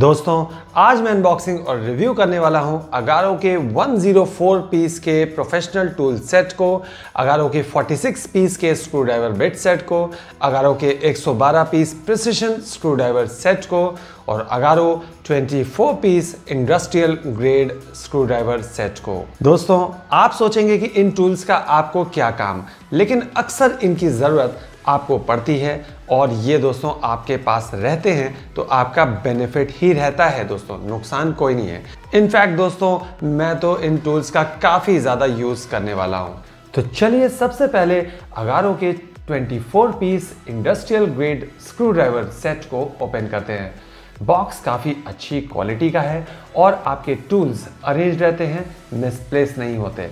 दोस्तों, आज मैं अनबॉक्सिंग और रिव्यू करने वाला हूँ अगारो के 104 पीस के प्रोफेशनल टूल सेट को अगारो के 46 पीस के स्क्रू ड्राइवर बिट सेट को अगारो के 112 piece precision screwdriver set को और Agaro 24 piece industrial grade screwdriver set को। दोस्तों, आप सोचेंगे कि इन टूल्स का आपको क्या काम, लेकिन अक्सर इनकी ज़रूरत आपको पड़ती है और ये दोस्तों आपके पास रहते हैं तो आपका बेनिफिट ही रहता है दोस्तों, नुकसान कोई नहीं है। इनफैक्ट दोस्तों, मैं तो इन टूल्स का काफ़ी ज़्यादा यूज़ करने वाला हूँ। तो चलिए सबसे पहले अगारों के 24 piece industrial grade screwdriver set को ओपन करते हैं। बॉक्स काफ़ी अच्छी क्वालिटी का है और आपके टूल्स अरेंज रहते हैं मिसप्लेस नहीं होते।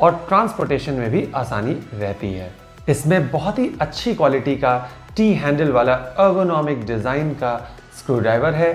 और ट्रांसपोर्टेशन में भी आसानी रहती है। इसमें बहुत ही अच्छी क्वालिटी का टी हैंडल वाला अर्गोनॉमिक डिज़ाइन का स्क्रूड्राइवर है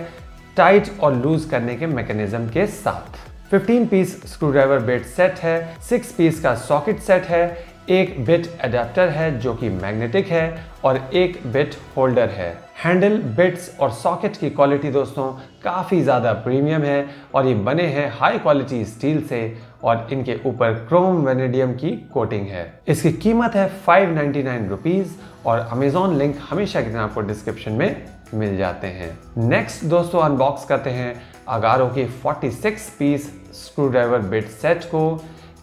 टाइट और लूज करने के मैकेनिज्म के साथ। 15 पीस स्क्रूड्राइवर बेट सेट है 6 पीस का सॉकेट सेट है एक बिट अडेप्टर है जो कि मैग्नेटिक है और एक बिट होल्डर है। हैंडल बिट्स और सॉकेट की क्वालिटी दोस्तों काफ़ी ज़्यादा प्रीमियम है और ये बने हैं हाई क्वालिटी स्टील से और इनके ऊपर क्रोम वेनेडियम की कोटिंग है। इसकी कीमत है फाइव नाइन्टी और अमेजोन लिंक हमेशा की तरह आपको डिस्क्रिप्शन में मिल जाते हैं। नेक्स्ट दोस्तों अनबॉक्स करते हैं अगारो के 46 piece screwdriver bit set को।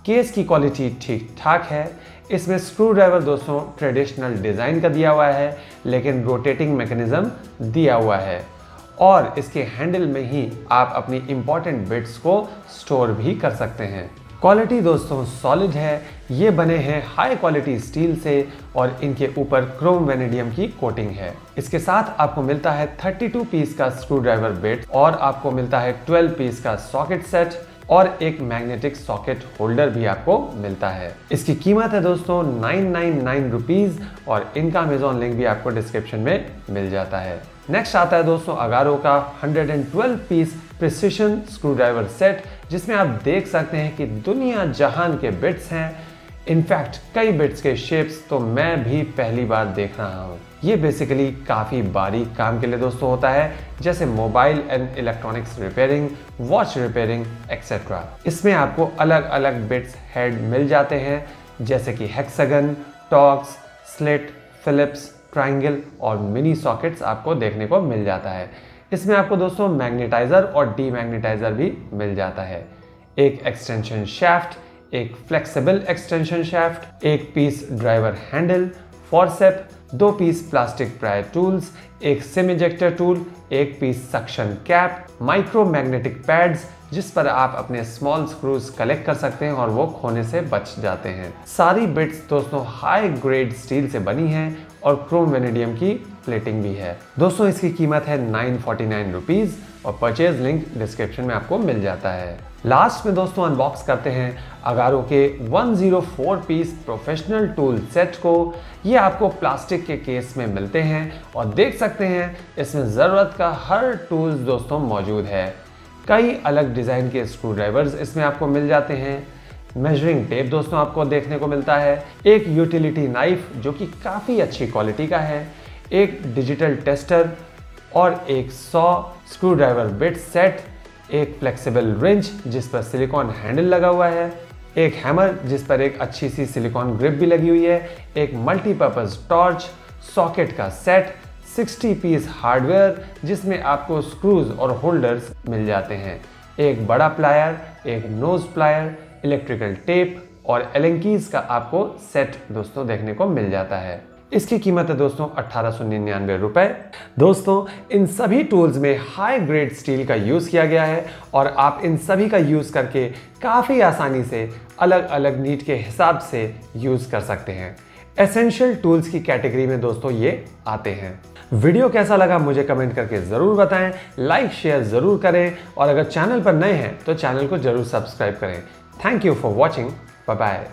केस की क्वालिटी ठीक ठाक है। इसमें स्क्रू ड्राइवर दोस्तों ट्रेडिशनल डिज़ाइन का दिया हुआ है, लेकिन रोटेटिंग मैकेनिज्म दिया हुआ है। और इसके हैंडल में ही आप अपनी इंपॉर्टेंट बिट्स को स्टोर भी कर सकते हैं। क्वालिटी दोस्तों सॉलिड है, ये बने हैं हाई क्वालिटी स्टील से और इनके ऊपर क्रोम वेनेडियम की कोटिंग है। इसके साथ आपको मिलता है 32 पीस का स्क्रू ड्राइवर बेट और आपको मिलता है 12 पीस का सॉकेट सेट। और एक मैग्नेटिक सॉकेट होल्डर भी आपको मिलता है। इसकी कीमत है दोस्तों नाइन नाइन नाइन रुपीज़ और इनका अमेजोन लिंक भी आपको डिस्क्रिप्शन में मिल जाता है। नेक्स्ट आता है दोस्तों अगारो का 112 piece precision screwdriver set जिसमें आप देख सकते हैं कि दुनिया जहान के बिट्स हैं। इनफैक्ट कई बिट्स के शेप्स तो मैं भी पहली बार देख रहा हूँ। ये बेसिकली काफ़ी बारीक काम के लिए दोस्तों होता है, जैसे mobile and electronics repairing watch repairing etcetera इसमें आपको अलग अलग बिट्स हेड मिल जाते हैं, जैसे कि hexagon torx slit Phillips triangle और मिनी सॉकेट्स आपको देखने को मिल जाता है। इसमें आपको दोस्तों मैग्नेटाइजर और डी भी मिल जाता है। एक एक्सटेंशन शैफ्ट एक फ्लेक्सिबल एक्सटेंशन शैफ्ट एक पीस ड्राइवर हैंडल फॉरसेप दो पीस प्लास्टिक प्रायर टूल्स एक सिम इजेक्टर टूल एक piece suction cap micro magnetic pads जिस पर आप अपने स्मॉल स्क्रूज कलेक्ट कर सकते हैं और वो खोने से बच जाते हैं। सारी बिट्स दोस्तों हाई ग्रेड स्टील से बनी हैं और क्रोम वेनेडियम की प्लेटिंग भी है। दोस्तों, इसकी कीमत है नाइन फोर्टी और परचेज लिंक डिस्क्रिप्शन में आपको मिल जाता है। लास्ट में दोस्तों अनबॉक्स करते हैं अगारो के 104 पीस प्रोफेशनल टूल सेट को। ये आपको प्लास्टिक के केस में मिलते हैं और देख सकते हैं, इसमें ज़रूरत का हर टूल्स दोस्तों मौजूद है। कई अलग डिज़ाइन के स्क्रू ड्राइवर्स इसमें आपको मिल जाते हैं। मेजरिंग टेप दोस्तों आपको देखने को मिलता है। एक यूटिलिटी नाइफ जो कि काफ़ी अच्छी क्वालिटी का है। एक डिजिटल टेस्टर और एक 100 स्क्रू ड्राइवर बिट सेट एक फ्लेक्सिबल रिंच जिस पर सिलिकॉन हैंडल लगा हुआ है, एक हैमर जिस पर एक अच्छी सी सिलिकॉन ग्रिप भी लगी हुई है, एक मल्टीपर्पज़ टॉर्च सॉकेट का सेट 60 पीस हार्डवेयर जिसमें आपको स्क्रूज और होल्डर्स मिल जाते हैं। एक बड़ा प्लायर एक नोज़ प्लायर इलेक्ट्रिकल टेप और एलेंकीज का आपको सेट दोस्तों देखने को मिल जाता है। इसकी कीमत है दोस्तों अट्ठारह सौ निन्यानवे रुपए। दोस्तों, इन सभी टूल्स में हाई ग्रेड स्टील का यूज़ किया गया है और आप इन सभी का यूज़ करके काफ़ी आसानी से अलग अलग नीट के हिसाब से यूज़ कर सकते हैं। एसेंशियल टूल्स की कैटेगरी में दोस्तों ये आते हैं। वीडियो कैसा लगा मुझे कमेंट करके ज़रूर बताएँ लाइक शेयर ज़रूर करें और अगर चैनल पर नए हैं तो चैनल को ज़रूर सब्सक्राइब करें। Thank you for watching bye